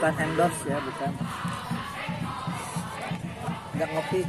bukan endorse ya bukan. Nggak ngopi.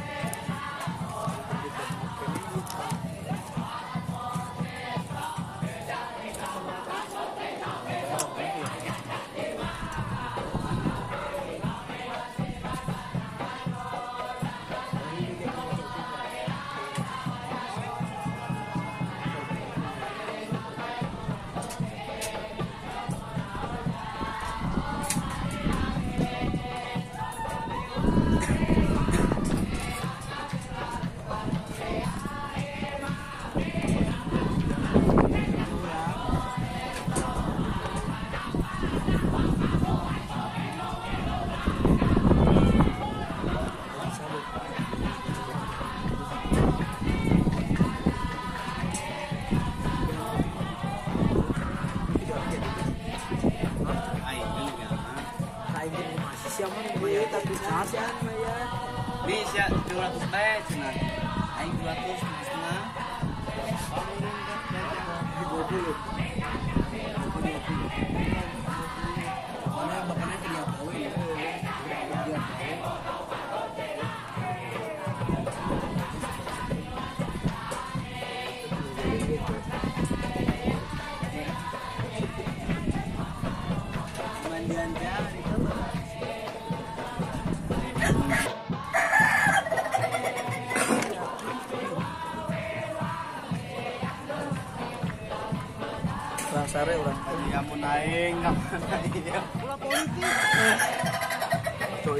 Tapi kasihan ya. Ini sih 200 teh cina. Aing 200 setengah. Dua puluh. Mana bapaknya kerja kowe ya? Kerja kowe. Mandian jari sare orang Ya mau naik nggak mau naik. Bola politik. tuh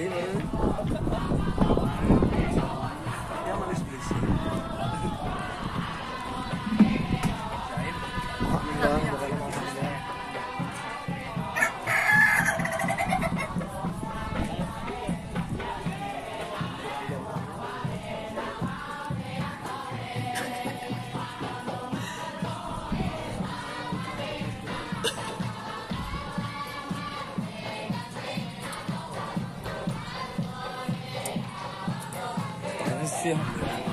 você.